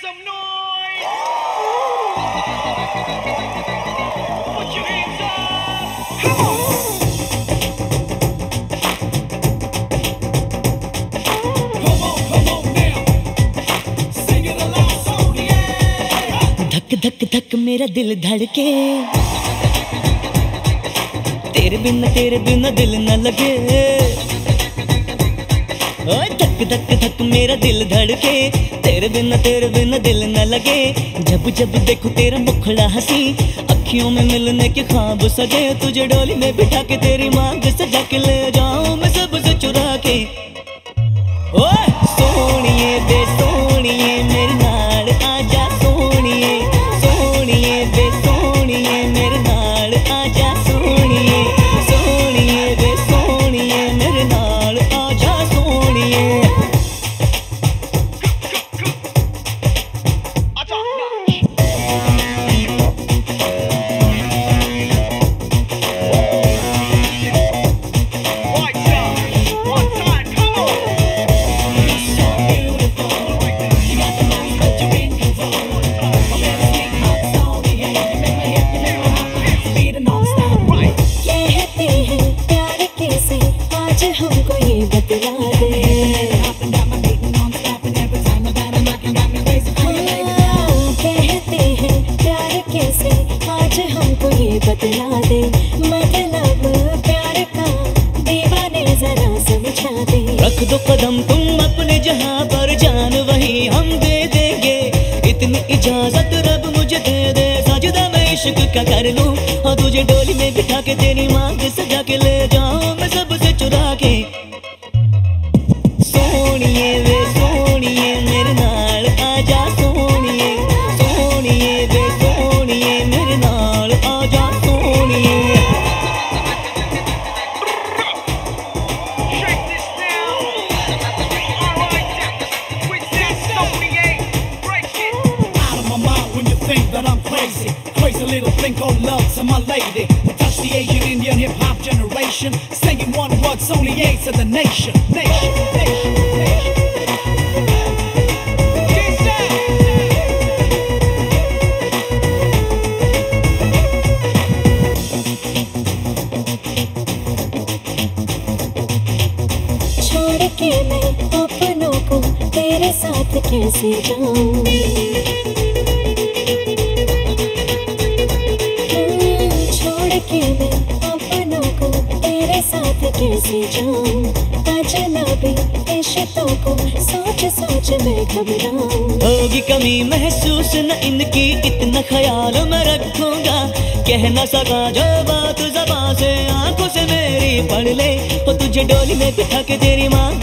some noise! Put your hands up! Come on! Come on, come on now! Sing it along, Sonia! धक धक धक मेरा दिल धड़के तेरे बिन तेरे बिन दिल न लगे ओए धक धक धक, मेरा दिल धड़के। तेरे बिना तेरे बिना दिल न लगे। जब जब देखो तेरा मुखड़ा हँसी, अखियों में मिलने के ख्वाब सजे। तुझे डोली में बिठा के तेरी मांग सजा के ले। बतला दे मतलब प्यार का जरा समझा दे रख दो कदम तुम अपने जहाँ पर, जान वही हम दे देंगे। इतनी इजाज़त मुझे दे दे का कर लूँ। और तुझे डोली में बिठा के तेरी मांग सजा little thing called love to my lady. Touch the Asian Indian hip hop generation. Singing one word, Sony A to the nation. Nation, nation, nation. Get down. छोड़ के मैं अपनों को तेरे साथ कैसे जाऊं मैं अपनों को तेरे साथ कैसे जाऊँ? को सोच सोच मैं घबराऊं। होगी कमी महसूस न इनकी, इतना ख्याल मैं रखूँगा। कह न सका जो बात जबा से आँखों से मेरी पढ़ ले तो तुझे डोली में बिठा के तेरी मांग